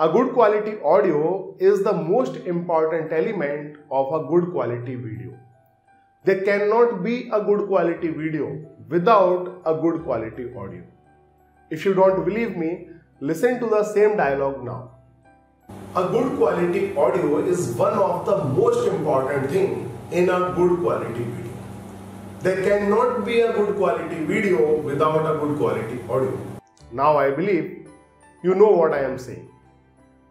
A good quality audio is the most important element of a good quality video. There cannot be a good quality video without a good quality audio. If you don't believe me, listen to the same dialogue now. A good quality audio is one of the most important thing in a good quality video. There cannot be a good quality video without a good quality audio. Now I believe you know what I am saying.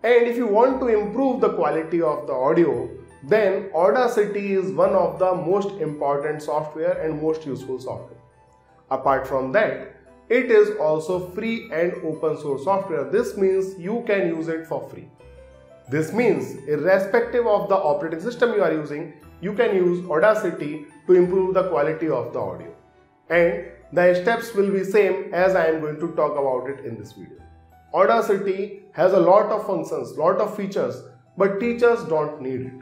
And if you want to improve the quality of the audio, then Audacity is one of the most important software and most useful software. Apart from that, it is also free and open source software. This means you can use it for free. This means irrespective of the operating system you are using, you can use Audacity to improve the quality of the audio. And the steps will be same as I am going to talk about it in this video. Audacity has a lot of functions, lot of features, but teachers don't need it.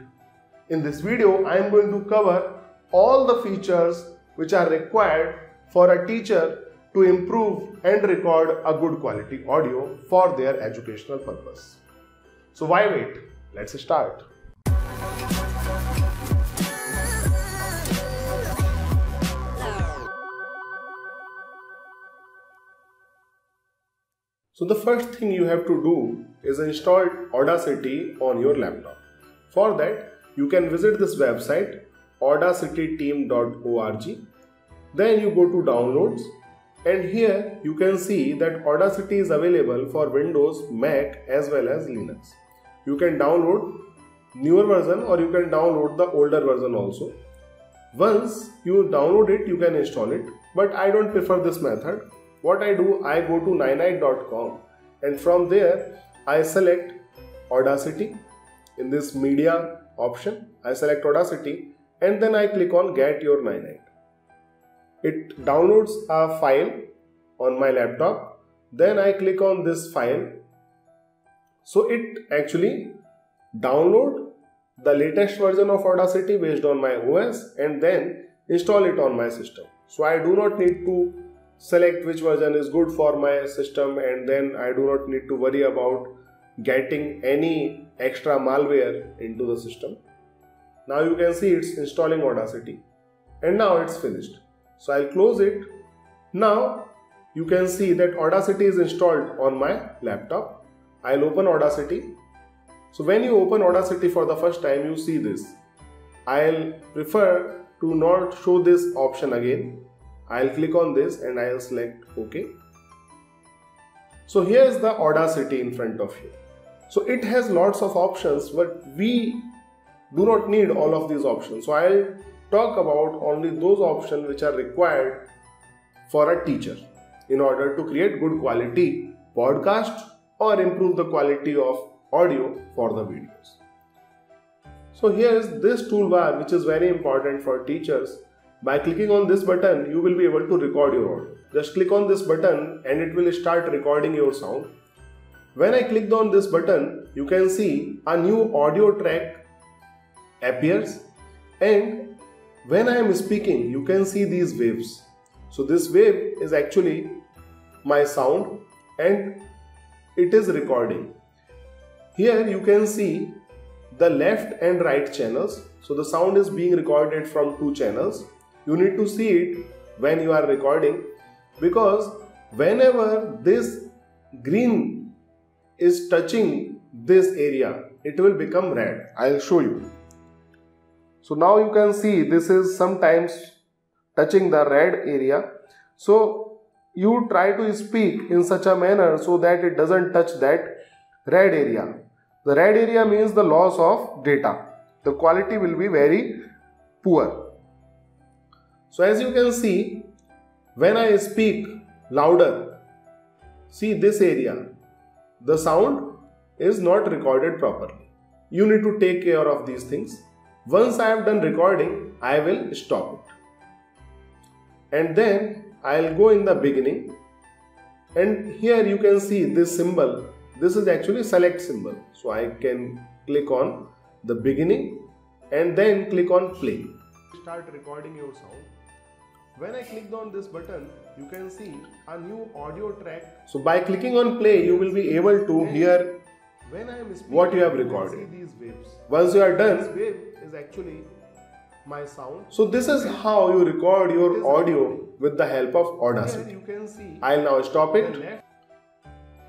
In this video, I am going to cover all the features which are required for a teacher to improve and record a good quality audio for their educational purpose. So why wait? Let's start. So the first thing you have to do is install Audacity on your laptop. For that, you can visit this website audacityteam.org. Then you go to downloads and here you can see that Audacity is available for Windows, Mac as well as Linux. You can download newer version or you can download the older version also. Once you download it, you can install it. But I don't prefer this method. What I do, I go to ninite.com and from there I select Audacity in this media option. I select Audacity and then I click on get your Ninite it downloads a file on my laptop. Then I click on this file. So it actually download the latest version of Audacity based on my OS and then install it on my system. So I do not need to select which version is good for my system and then I do not need to worry about getting any extra malware into the system now you can see it's installing Audacity and now it's finished so I'll close it. Now you can see that Audacity is installed on my laptop. I'll open Audacity. So when you open Audacity for the first time, you see this. I'll prefer to not show this option again. I'll click on this and I'll select OK. So here's the Audacity in front of you. So it has lots of options, but we do not need all of these options. So I'll talk about only those options which are required for a teacher in order to create good quality podcast or improve the quality of audio for the videos. So here is this toolbar which is very important for teachers. By clicking on this button, you will be able to record your audio. Just click on this button and it will start recording your sound. When I clicked on this button, you can see a new audio track appears and when I am speaking, you can see these waves. So this wave is actually my sound and it is recording. Here you can see the left and right channels. So the sound is being recorded from two channels. You need to see it when you are recording because whenever this green is touching this area, it will become red. I'll show you. So now you can see this is sometimes touching the red area. So you try to speak in such a manner so that it doesn't touch that red area. The red area means the loss of data. The quality will be very poor. So as you can see, when I speak louder, see this area, the sound is not recorded properly. You need to take care of these things. Once I have done recording, I will stop it. And then I'll go in the beginning. And here you can see this symbol. This is actually select symbol. So I can click on the beginning and then click on play. Start recording your sound. When I clicked on this button, you can see a new audio track. So by clicking on play, you will be able to hear when I am speaking, what you have recorded. these waves. Once you are done, this wave is actually my sound. So this is how you record your audio with the help of Audacity. You can see. I'll now stop it.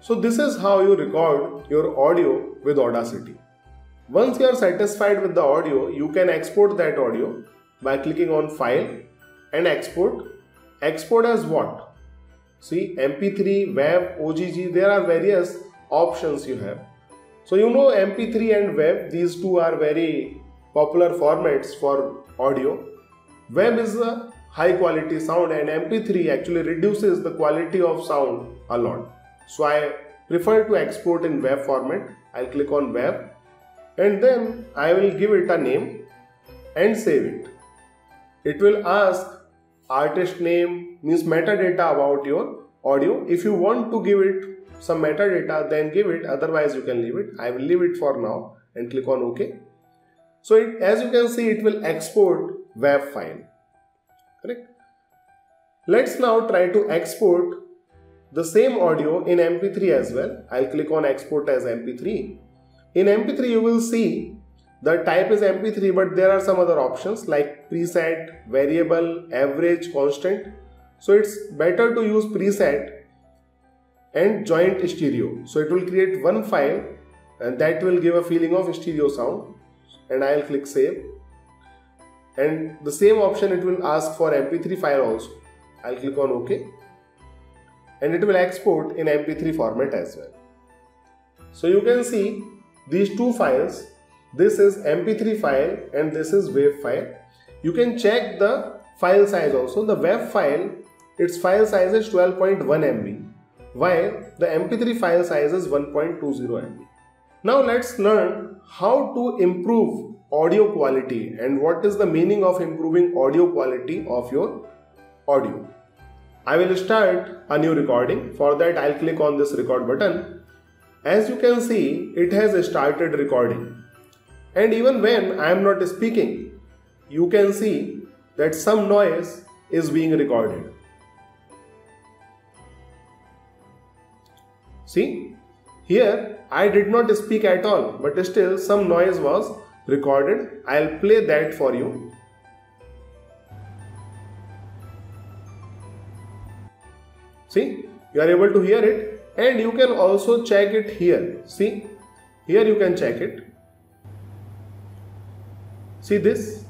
So this is how you record your audio with Audacity. Once you are satisfied with the audio, you can export that audio by clicking on File and Export. Export as what? See MP3, WAV, OGG, there are various options you have. So you know MP3 and WAV, these two are very popular formats for audio. WAV is a high quality sound and MP3 actually reduces the quality of sound a lot. So I prefer to export in WAV format. I'll click on WAV and then I will give it a name and save it. It will ask artist name means metadata about your audio. If you want to give it some metadata then give it otherwise you can leave it. I will leave it for now and click on OK. So it, as you can see it will export WAV file. Correct? Let's now try to export the same audio in MP3 as well. I'll click on export as MP3 in MP3 you will see the type is MP3 but there are some other options like preset, variable, average, constant. So it's better to use preset and joint stereo. So it will create one file and that will give a feeling of stereo sound and I'll click save and the same option it will ask for MP3 file also. I'll click on OK and it will export in MP3 format as well. So you can see these two files this is mp3 file and this is WAV file. You can check the file size also. The WAV file its file size is 12.1 MB while the mp3 file size is 1.20 MB now let's learn how to improve audio quality and what is the meaning of improving audio quality of your audio. I will start a new recording. For that I'll click on this record button. As you can see, it has started recording. And even when I am not speaking, you can see that some noise is being recorded. See, here I did not speak at all, but still some noise was recorded. I'll play that for you. See, you are able to hear it and you can also check it here see here you can check it see this?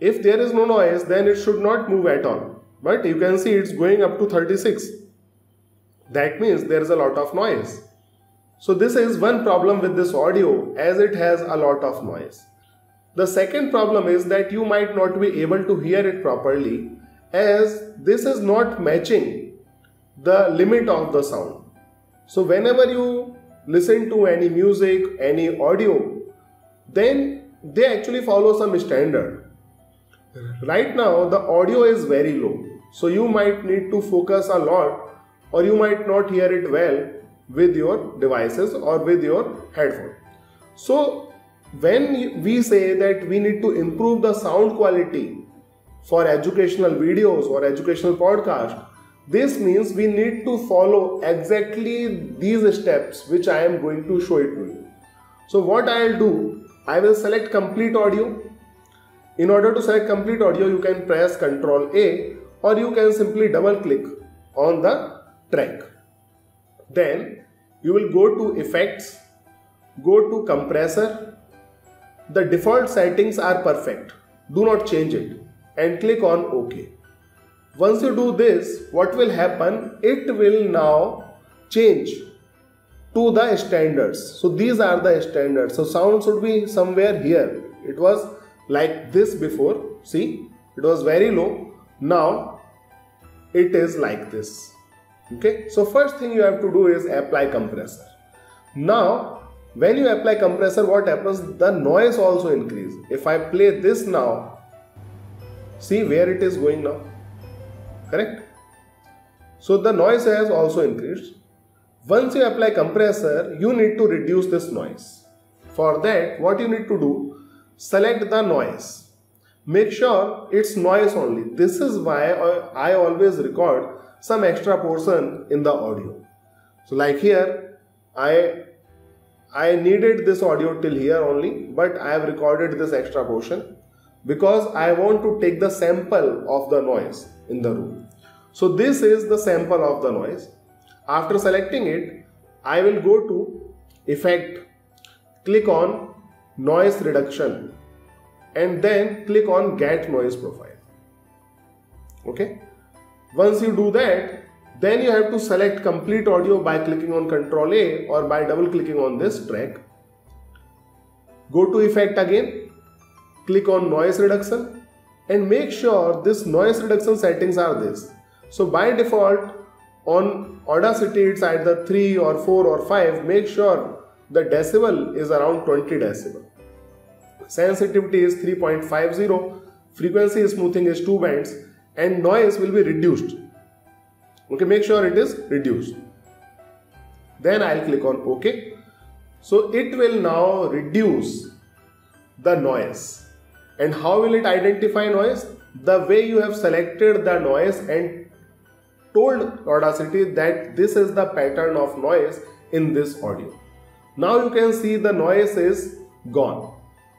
If there is no noise then it should not move at all. But you can see it's going up to 36 that means there is a lot of noise. So this is one problem with this audio as it has a lot of noise. The second problem is that you might not be able to hear it properly as this is not matching the limit of the sound. So whenever you listen to any music, any audio, then they actually follow some standard. Right now the audio is very low. So you might need to focus a lot or you might not hear it well with your devices or with your headphone. So when we say that we need to improve the sound quality for educational videos or educational podcast this means we need to follow exactly these steps which I am going to show it to you. So what I'll do, I will select complete audio. In order to select complete audio, you can press Ctrl A or you can simply double click on the track. Then you will go to effects, go to compressor. The default settings are perfect. Do not change it and click on OK. Once you do this, what will happen? It will now change to the standards. So these are the standards. So sound should be somewhere here. It was like this before. See, it was very low. Now it is like this. Okay. So first thing you have to do is apply compressor. Now when you apply compressor, what happens? The noise also increase. If I play this now, see where it is going now correct so the noise has also increased once you apply compressor you need to reduce this noise for that what you need to do select the noise make sure it's noise only this is why I always record some extra portion in the audio so like here I I needed this audio till here only but I have recorded this extra portion because I want to take the sample of the noise in the room. So this is the sample of the noise. After selecting it, I will go to effect, click on noise reduction and then click on get noise profile. Okay. Once you do that, then you have to select complete audio by clicking on Ctrl A or by double clicking on this track. Go to effect again, click on noise reduction and make sure this noise reduction settings are this. So by default on Audacity it's either 3 or 4 or 5 make sure the decibel is around 20 decibel. Sensitivity is 3.50, frequency smoothing is 2 bands. And noise will be reduced. Okay make sure it is reduced. Then I'll click on OK. So it will now reduce the noise. And how will it identify noise? The way you have selected the noise and told Audacity that this is the pattern of noise in this audio. Now you can see the noise is gone.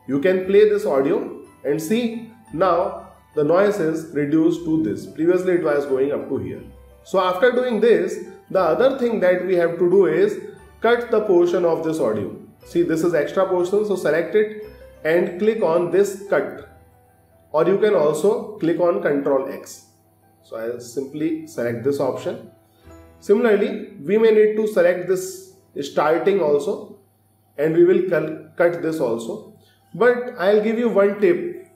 You can play this audio and see now the noise is reduced to this. Previously it was going up to here. So after doing this, the other thing that we have to do is cut the portion of this audio. See this is extra portion so select it and click on this cut. Or you can also click on Ctrl X. So I'll simply select this option. Similarly, we may need to select this starting also and we will cut this also. But I'll give you one tip.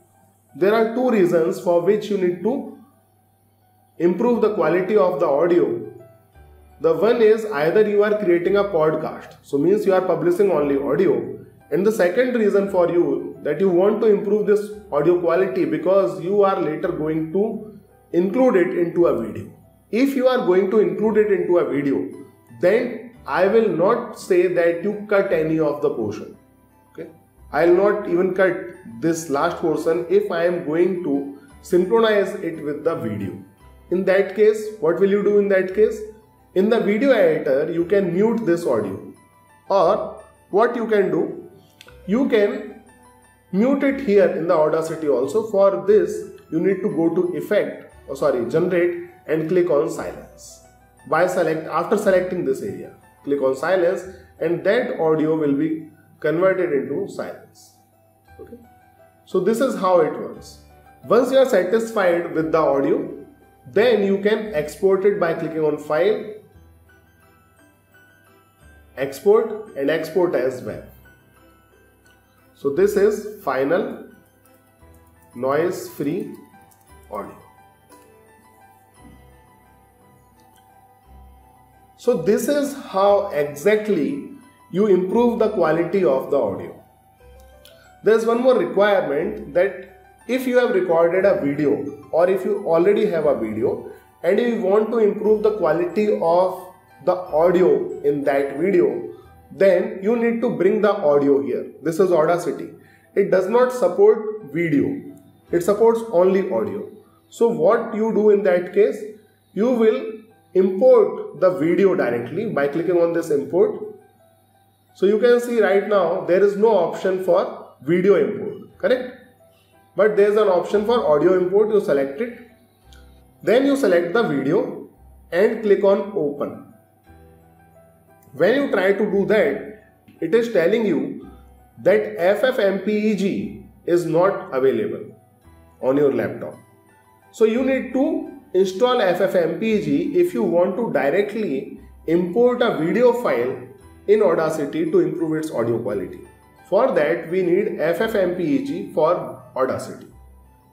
There are two reasons for which you need to improve the quality of the audio the one is either you are creating a podcast so means you are publishing only audio and the second reason for you that you want to improve this audio quality because you are later going to include it into a video if you are going to include it into a video then i will not say that you cut any of the portion okay i'll not even cut this last portion if i am going to synchronize it with the video in that case, what will you do in that case? In the video editor, you can mute this audio. Or what you can do, you can mute it here in the Audacity also. For this, you need to go to effect, oh sorry, generate and click on silence. By select after selecting this area, click on silence and that audio will be converted into silence. Okay. So this is how it works. Once you are satisfied with the audio, then you can export it by clicking on file export and export as well so this is final noise free audio so this is how exactly you improve the quality of the audio. There's one more requirement that if you have recorded a video or if you already have a video and you want to improve the quality of the audio in that video then you need to bring the audio here. This is audacity. It does not support video. It supports only audio. So what you do in that case you will import the video directly by clicking on this import. So you can see right now there is no option for video import correct? But there is an option for audio import you select it. Then you select the video and click on open. When you try to do that it is telling you that FFmpeg is not available on your laptop. So you need to install FFmpeg if you want to directly import a video file in Audacity to improve its audio quality for that we need FFmpeg for Audacity.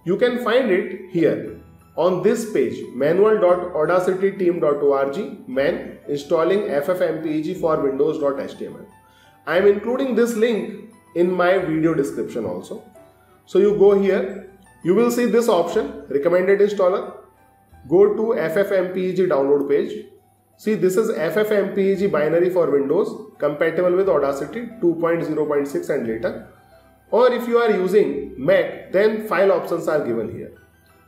You can find it here on this page manual.audacityteam.org man installing FFmpeg for windows.html. I am including this link in my video description also. So you go here, you will see this option recommended installer. Go to FFmpeg download page. See this is FFmpeg binary for Windows compatible with Audacity 2.0.6 and later. Or if you are using Mac then file options are given here.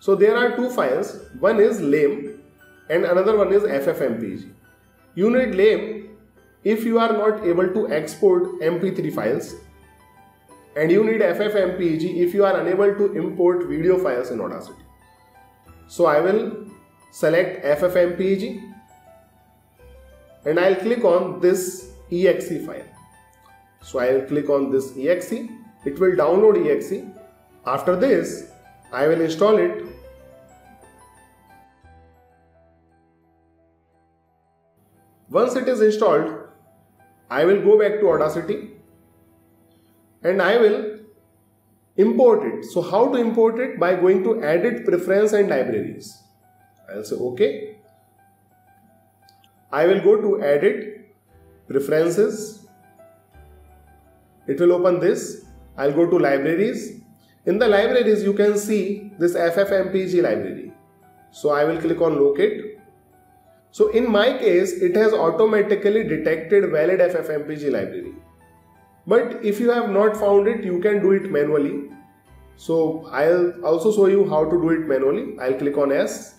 So there are two files. One is lame and another one is FFmpeg. You need lame if you are not able to export mp3 files. And you need ffmpeg if you are unable to import video files in audacity so i will select ffmpeg and i'll click on this exe file. So i'll click on this exe it will download exe after this i will install it. Once it is installed, I will go back to Audacity and I will import it. So how to import it? By going to edit preference and libraries. I'll say OK. I will go to edit preferences. It will open this. I'll go to libraries. In the libraries you can see this FFmpeg library. So I will click on locate so in my case, it has automatically detected valid FFmpeg library. But if you have not found it, you can do it manually. So I'll also show you how to do it manually. I'll click on S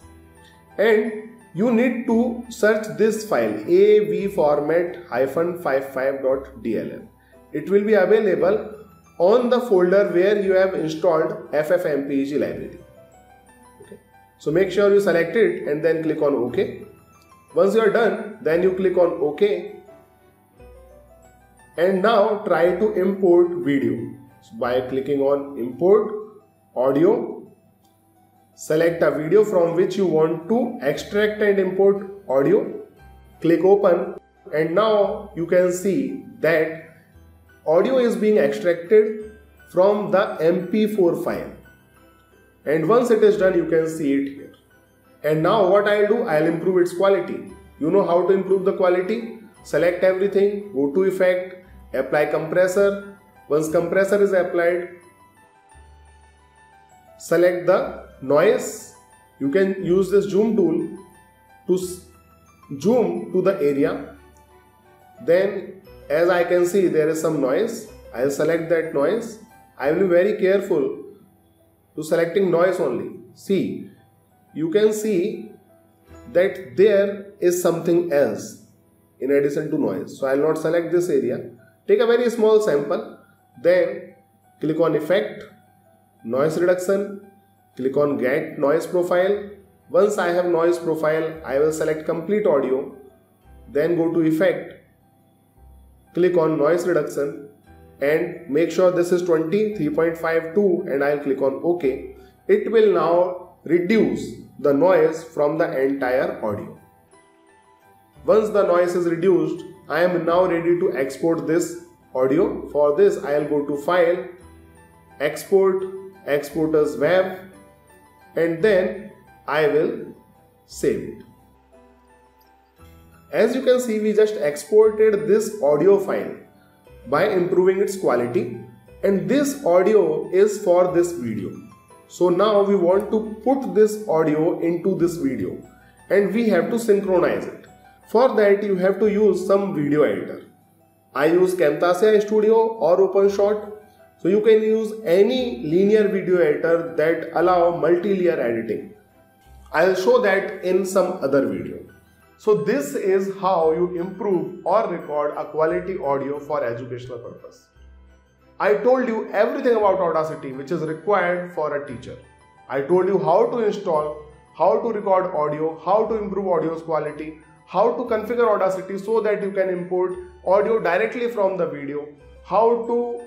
and you need to search this file avformat-55.dll. It will be available on the folder where you have installed FFmpeg library. Okay. So make sure you select it and then click on OK. Once you are done, then you click on OK. And now try to import video. So by clicking on import audio, select a video from which you want to extract and import audio. Click open and now you can see that audio is being extracted from the MP4 file. And once it is done, you can see it here. And now what I'll do, I'll improve its quality. You know how to improve the quality? Select everything, go to effect, apply compressor. Once compressor is applied, select the noise. You can use this zoom tool to zoom to the area. Then as I can see there is some noise. I'll select that noise. I will be very careful to selecting noise only. See you can see that there is something else in addition to noise. So I will not select this area. Take a very small sample. Then click on effect, noise reduction, click on get noise profile. Once I have noise profile, I will select complete audio. Then go to effect, click on noise reduction and make sure this is 20, 3.52 and I'll click on OK. It will now reduce the noise from the entire audio. Once the noise is reduced, I am now ready to export this audio. For this, I'll go to File, Export, Export as WAV, and then I will save it. As you can see, we just exported this audio file by improving its quality and this audio is for this video. So now we want to put this audio into this video and we have to synchronize it. For that you have to use some video editor. I use Camtasia Studio or OpenShot. So you can use any linear video editor that allow multi-layer editing. I'll show that in some other video. So this is how you improve or record a quality audio for educational purpose. I told you everything about Audacity which is required for a teacher. I told you how to install, how to record audio, how to improve audio's quality, how to configure Audacity so that you can import audio directly from the video, how to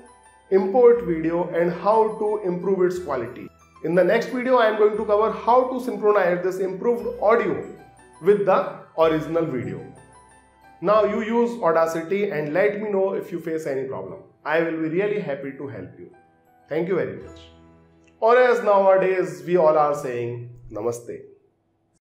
import video and how to improve its quality. In the next video, I am going to cover how to synchronize this improved audio with the original video. Now you use Audacity and let me know if you face any problem. I will be really happy to help you. Thank you very much. Or as nowadays we all are saying, Namaste.